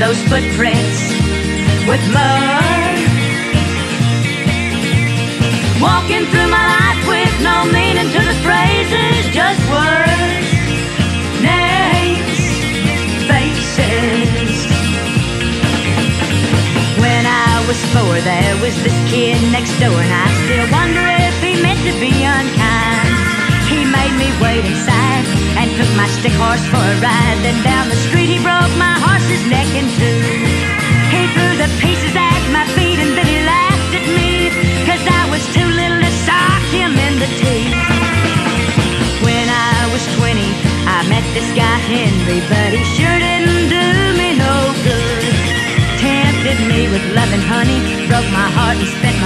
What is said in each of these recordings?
those footprints with mud. Walking through my life with no meaning to the phrases, just words, names, faces. When I was four, there was this kid next door, and I still wonder if he meant to be took my stick horse for a ride. Then down the street he broke my horse's neck in two. He threw the pieces at my feet and then he laughed at me, cause I was too little to sock him in the teeth. When I was 20, I met this guy Henry, but he sure didn't do me no good. Tempted me with love and honey, broke my heart and spent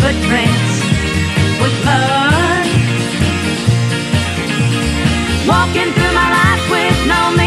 footprints with. Walking through my life with no meaning.